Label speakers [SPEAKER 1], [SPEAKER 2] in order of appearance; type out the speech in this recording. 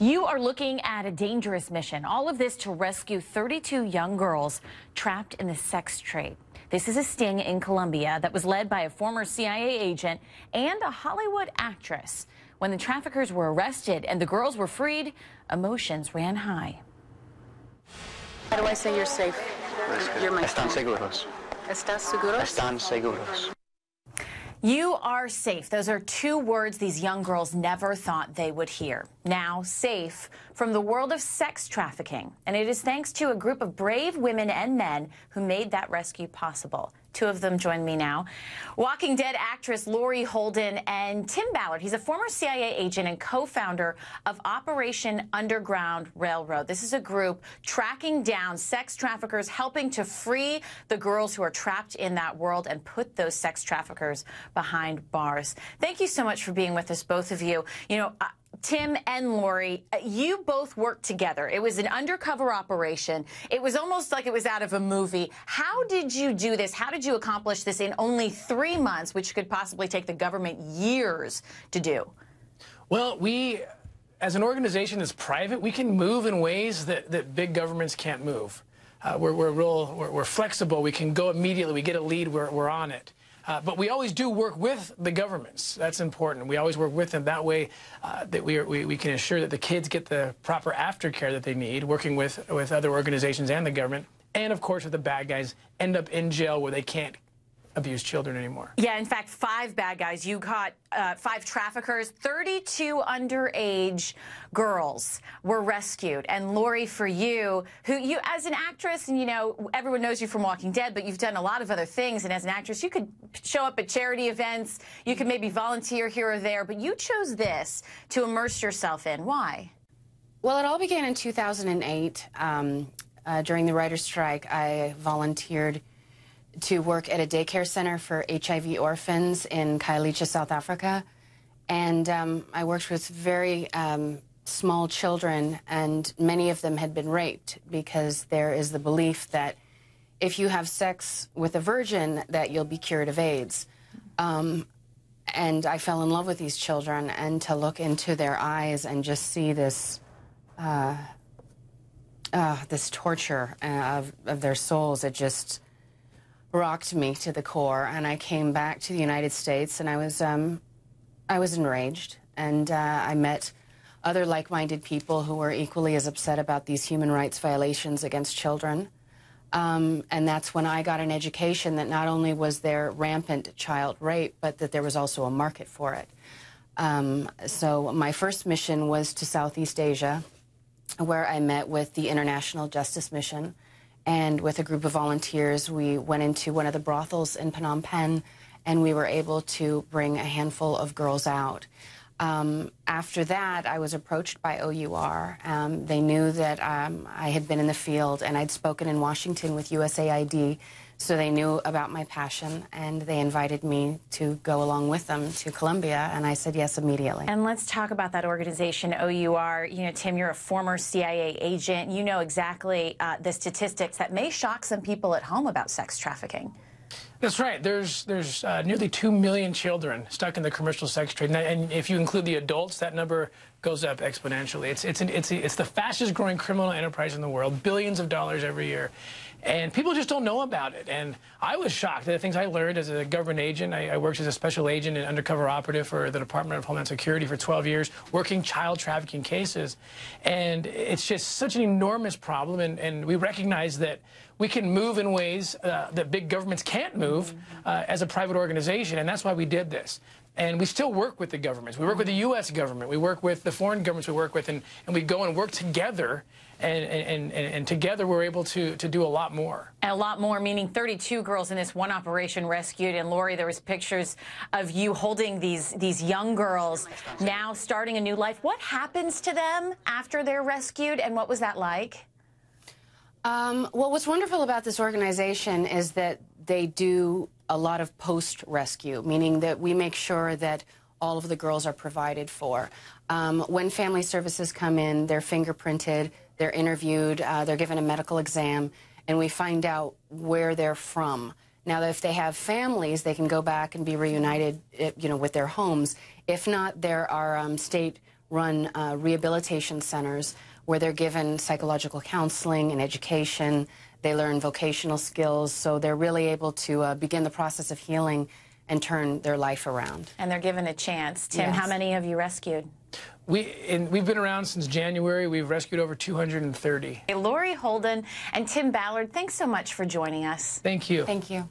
[SPEAKER 1] You are looking at a dangerous mission. All of this to rescue 32 young girls trapped in the sex trade. This is a sting in Colombia that was led by a former CIA agent and a Hollywood actress. When the traffickers were arrested and the girls were freed, emotions ran high.
[SPEAKER 2] How do I say you're safe? You're my
[SPEAKER 3] Están seguros.
[SPEAKER 2] ¿Estás seguro?
[SPEAKER 3] Están seguros.
[SPEAKER 1] You are safe. Those are two words these young girls never thought they would hear. Now, safe from the world of sex trafficking. And it is thanks to a group of brave women and men who made that rescue possible. Two of them join me now. Walking Dead actress Laurie Holden and Tim Ballard. He's a former CIA agent and co-founder of Operation Underground Railroad. This is a group tracking down sex traffickers, helping to free the girls who are trapped in that world and put those sex traffickers behind bars. Thank you so much for being with us, both of you. You know, Tim and Laurie, uh, you both worked together. It was an undercover operation. It was almost like it was out of a movie. How did you do this? How did you accomplish this in only three months, which could possibly take the government years to do?
[SPEAKER 4] Well, we, as an organization that's private, we can move in ways that, that big governments can't move. Uh, we're, we're, real, we're, we're, flexible. We can go immediately. We get a lead. We're, we're on it. Uh, but we always do work with the governments. That's important. We always work with them. That way uh, that we, are, we, we, can ensure that the kids get the proper aftercare that they need, working with, with other organizations and the government. And, of course, if the bad guys end up in jail where they can't abuse children anymore.
[SPEAKER 1] Yeah, in fact, five bad guys. You caught uh, five traffickers. 32 underage girls were rescued. And Laurie, for you, who you, as an actress, and you know, everyone knows you from Walking Dead, but you've done a lot of other things. And as an actress, you could show up at charity events, you could maybe volunteer here or there, but you chose this to immerse yourself in. Why?
[SPEAKER 2] Well, it all began in 2008. Um, uh, during the writer's strike, I volunteered to work at a daycare center for HIV orphans in Khayelitsha, South Africa. And um, I worked with very um, small children, and many of them had been raped because there is the belief that if you have sex with a virgin, that you'll be cured of AIDS. Um, and I fell in love with these children, and to look into their eyes and just see this, uh, uh, this torture uh, of, of their souls, it just rocked me to the core. And I came back to the United States, and I was, um, I was enraged. And uh, I met other like-minded people who were equally as upset about these human rights violations against children. Um, and that's when I got an education that not only was there rampant child rape, but that there was also a market for it. Um, so my first mission was to Southeast Asia, where I met with the International Justice Mission, and with a group of volunteers, we went into one of the brothels in Phnom Penh, and we were able to bring a handful of girls out. Um, after that, I was approached by OUR. Um, they knew that um, I had been in the field and I'd spoken in Washington with USAID so they knew about my passion and they invited me to go along with them to Colombia, and I said yes immediately.
[SPEAKER 1] And let's talk about that organization, OUR. You know, Tim, you're a former CIA agent. You know exactly uh, the statistics that may shock some people at home about sex trafficking.
[SPEAKER 4] That's right. There's there's uh, nearly two million children stuck in the commercial sex trade, and, and, if you include the adults, that number goes up exponentially. It's it's an, it's it's the fastest growing criminal enterprise in the world, billions of dollars every year. And people just don't know about it. And I was shocked at the things I learned as a government agent. I, I, worked as a special agent and undercover operative for the Department of Homeland Security for 12 years, working child trafficking cases. And it's just such an enormous problem. And, and we recognize that we can move in ways uh, that big governments can't move uh, as a private organization. And that's why we did this. And we still work with the governments. We work with the U.S. government. We work with the foreign governments we work with, and, and we go and work together and, and, and, and, together we're able to, to do a lot more.
[SPEAKER 1] And a lot more, meaning 32 girls in this one operation rescued. And Laurie, there was pictures of you holding these, these young girls now starting a new life. What happens to them after they're rescued, and what was that like?
[SPEAKER 2] Um, well, what's wonderful about this organization is that they do a lot of post-rescue, meaning that we make sure that all of the girls are provided for. Um, when family services come in, they're fingerprinted, they're interviewed, uh, they're given a medical exam, and we find out where they're from. Now, if they have families, they can go back and be reunited, eh, you know, with their homes. If not, there are um, state run uh, rehabilitation centers where they're given psychological counseling and education. They learn vocational skills, so they're really able to uh, begin the process of healing and turn their life around.
[SPEAKER 1] And they're given a chance. Tim,
[SPEAKER 2] Yes.
[SPEAKER 1] how many have you rescued?
[SPEAKER 4] We, in, we've been around since January. We've rescued over 230.
[SPEAKER 1] Laurie Holden and Tim Ballard, thanks so much for joining us.
[SPEAKER 4] Thank you.
[SPEAKER 2] Thank you.